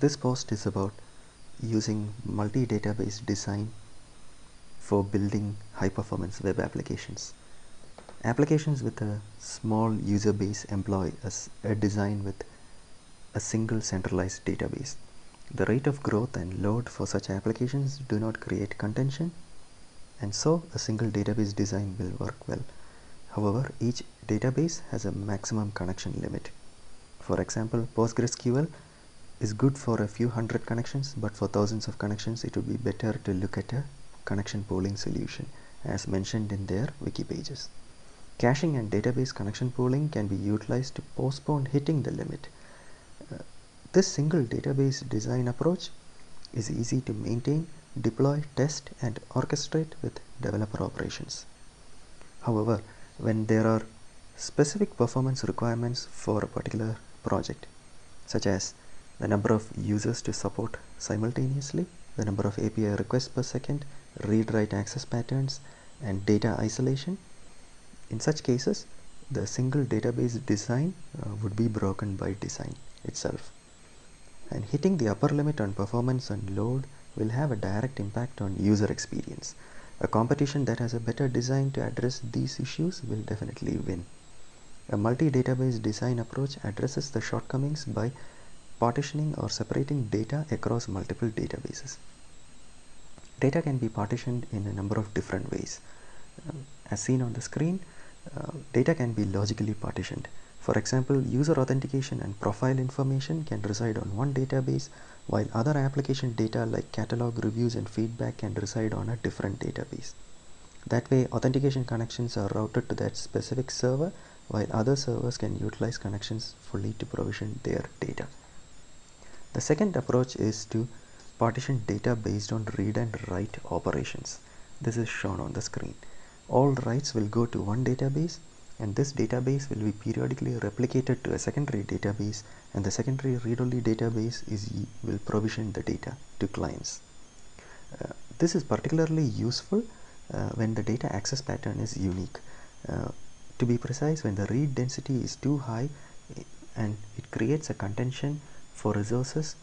This post is about using multi-database design for building high-performance web applications. Applications with a small user base employ a, a design with a single centralized database. The rate of growth and load for such applications do not create contention and so a single database design will work well. However, each database has a maximum connection limit. For example, PostgreSQL is good for a few hundred connections, but for thousands of connections, it would be better to look at a connection pooling solution as mentioned in their wiki pages. Caching and database connection pooling can be utilized to postpone hitting the limit. Uh, this single database design approach is easy to maintain, deploy, test and orchestrate with developer operations. However, when there are specific performance requirements for a particular project, such as the number of users to support simultaneously, the number of API requests per second, read-write access patterns, and data isolation. In such cases, the single database design uh, would be broken by design itself. And hitting the upper limit on performance and load will have a direct impact on user experience. A competition that has a better design to address these issues will definitely win. A multi-database design approach addresses the shortcomings by partitioning or separating data across multiple databases. Data can be partitioned in a number of different ways. Um, as seen on the screen, uh, data can be logically partitioned. For example, user authentication and profile information can reside on one database while other application data like catalog reviews and feedback can reside on a different database. That way, authentication connections are routed to that specific server while other servers can utilize connections fully to provision their data. The second approach is to partition data based on read and write operations. This is shown on the screen. All writes will go to one database and this database will be periodically replicated to a secondary database and the secondary read-only database is will provision the data to clients. Uh, this is particularly useful uh, when the data access pattern is unique. Uh, to be precise, when the read density is too high and it creates a contention for resources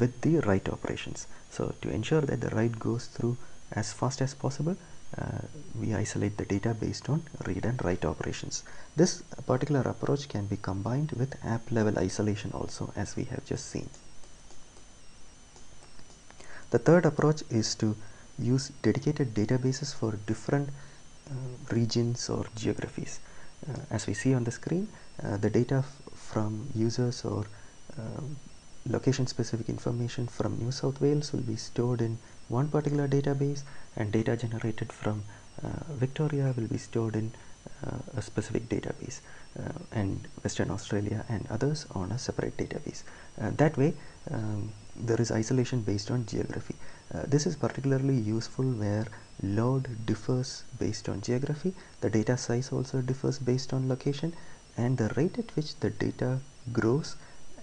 with the write operations. So to ensure that the write goes through as fast as possible, uh, we isolate the data based on read and write operations. This particular approach can be combined with app level isolation also as we have just seen. The third approach is to use dedicated databases for different uh, regions or geographies. Uh, as we see on the screen, uh, the data from users or um, location specific information from New South Wales will be stored in one particular database and data generated from uh, Victoria will be stored in uh, a specific database uh, and Western Australia and others on a separate database. that way um, there is isolation based on geography. this is particularly useful where load differs based on geography, the data size also differs based on location and the rate at which the data grows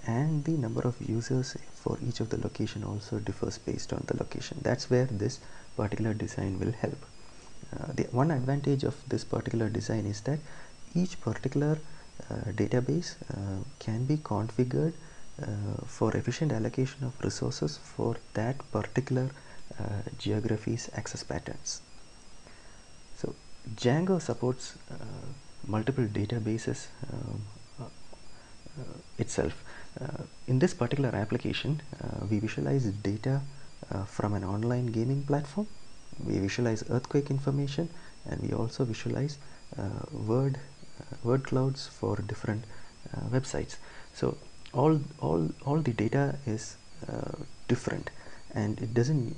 and the number of users for each of the location also differs based on the location. That's where this particular design will help. Uh, the one advantage of this particular design is that each particular uh, database uh, can be configured uh, for efficient allocation of resources for that particular uh, geography's access patterns. So Django supports uh, multiple databases um, itself uh, in this particular application, uh, we visualize data uh, from an online gaming platform. We visualize earthquake information and we also visualize word word clouds for different websites. So all all all the data is different and it doesn't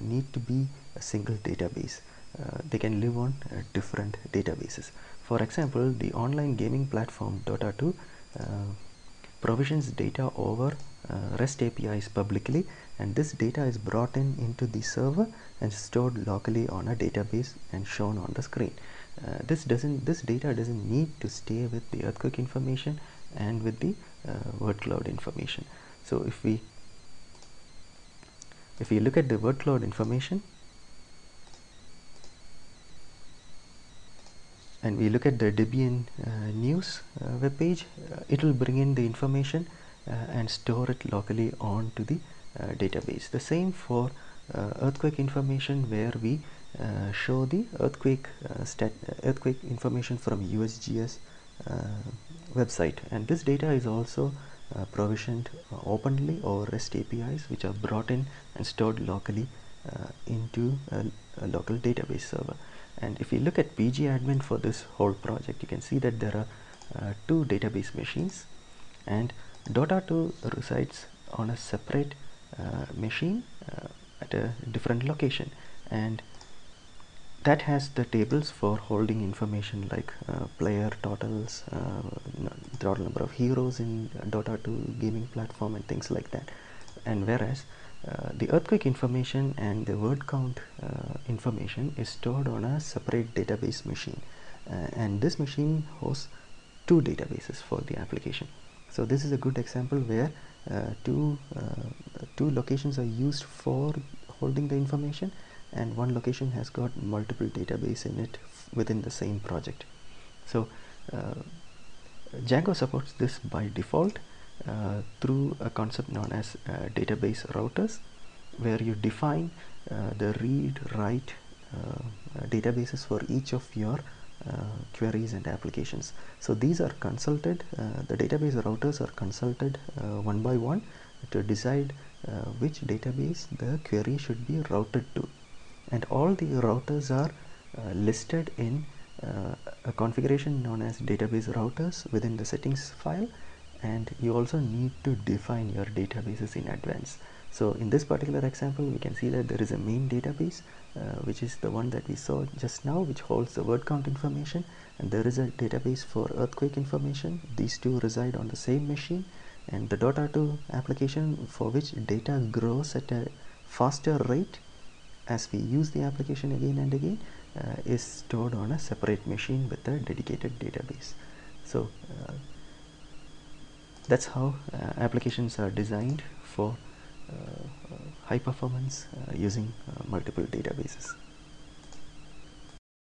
need to be a single database. Uh, they can live on uh, different databases. For example, the online gaming platform Dota 2 uh, provisions data over uh, REST APIs publicly and this data is brought in into the server and stored locally on a database and shown on the screen. Uh, this doesn't this data doesn't need to stay with the earthquake information and with the uh, word cloud information. So if we if we look at the word cloud information and we look at the Debian uh, news uh, web page, uh, it will bring in the information and store it locally onto the database. The same for earthquake information where we show the earthquake stat earthquake information from USGS website and this data is also uh, provisioned uh, openly over REST APIs which are brought in and stored locally uh, into a, a, local database server. And if you look at pgadmin for this whole project, you can see that there are uh, two database machines and Dota 2 resides on a separate uh, machine uh, at a different location and that has the tables for holding information like uh, player totals, uh, total number of heroes in Dota 2 gaming platform and things like that. And whereas uh, the earthquake information and the word count uh, information is stored on a separate database machine. Uh, and this machine hosts two databases for the application. So this is a good example where uh, two, two locations are used for holding the information and one location has got multiple database in it within the same project so uh, Django supports this by default uh, through a concept known as uh, database routers where you define uh, the read write uh, databases for each of your queries and applications. So these are consulted the database routers are consulted one by one to decide which database the query should be routed to. And all the routers are listed in uh, a configuration known as database routers within the settings file and you also need to define your databases in advance. So in this particular example we can see that there is a main database uh, which is the one that we saw just now which holds the word count information. And there is a database for earthquake information. These two reside on the same machine. And the Dota 2 application for which data grows at a faster rate as we use the application again and again uh, is stored on a separate machine with a dedicated database. So uh, that's how uh, applications are designed for uh, high performance uh, using uh, multiple databases